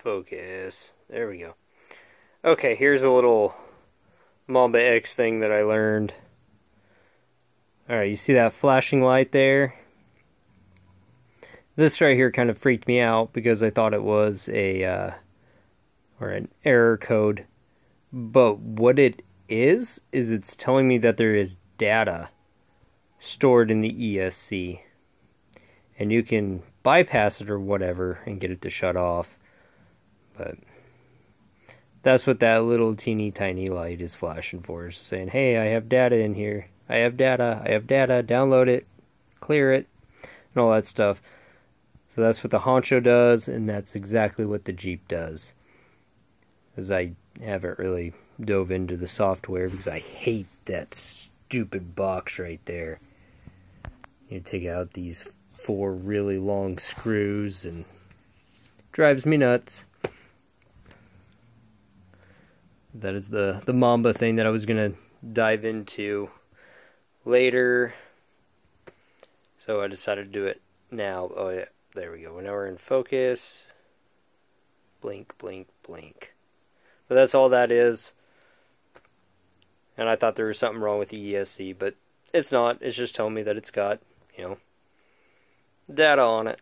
Focus. There we go. Okay, here's a little Mamba X thing that I learned. Alright, you see that flashing light there? This right here kind of freaked me out because I thought it was a, uh, or an error code. But what it is, is it's telling me that there is data stored in the ESC. And you can bypass it or whatever and get it to shut off. But that's what that little teeny tiny light is flashing for. Is saying, hey, I have data in here. I have data. I have data. Download it. Clear it. And all that stuff. So that's what the Honcho does, and that's exactly what the Jeep does. As I haven't really dove into the software because I hate that stupid box right there. You take out these four really long screws and drives me nuts. That is the, the Mamba thing that I was going to dive into later. So I decided to do it now. Oh yeah, there we go. Now we're in focus. Blink, blink, blink. But that's all that is. And I thought there was something wrong with the ESC, but it's not. It's just telling me that it's got, you know, data on it.